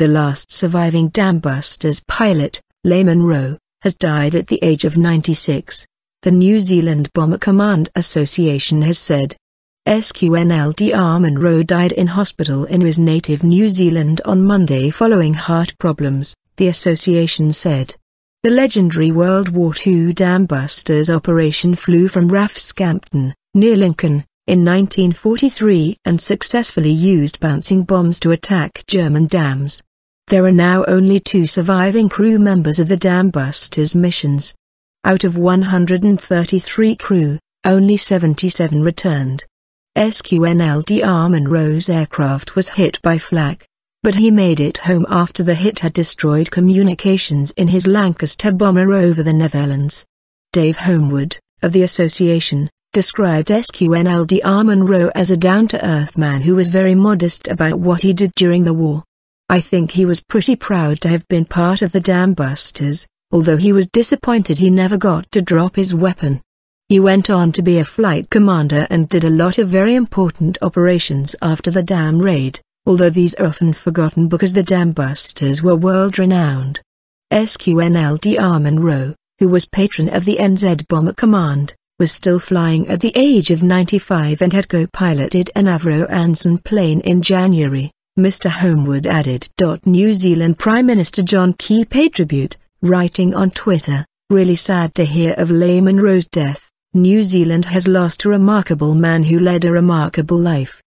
The last surviving Dambusters pilot, Les Munro, has died at the age of 96. The New Zealand Bomber Command Association has said. SQNLD Munro died in hospital in his native New Zealand on Monday following heart problems, the association said. The legendary World War II Dambusters operation flew from RAF Scampton, near Lincoln, in 1943 and successfully used bouncing bombs to attack German dams. There are now only two surviving crew members of the Dambusters missions. Out of 133 crew, only 77 returned. SQNLD Armin aircraft was hit by flak, but he made it home after the hit had destroyed communications in his Lancaster bomber over the Netherlands. Dave Homewood, of the association, described SQNLD Armin as a down-to-earth man who was very modest about what he did during the war. I think he was pretty proud to have been part of the Dambusters, although he was disappointed he never got to drop his weapon. He went on to be a flight commander and did a lot of very important operations after the dam raid, although these are often forgotten because the Dambusters were world-renowned. SQNLD Munro, who was patron of the NZ Bomber Command, was still flying at the age of 95 and had co-piloted an Avro Anson plane in January. Mr. Homewood added. New Zealand Prime Minister John Key paid tribute, writing on Twitter, Really sad to hear of Les Munro's death. New Zealand has lost a remarkable man who led a remarkable life.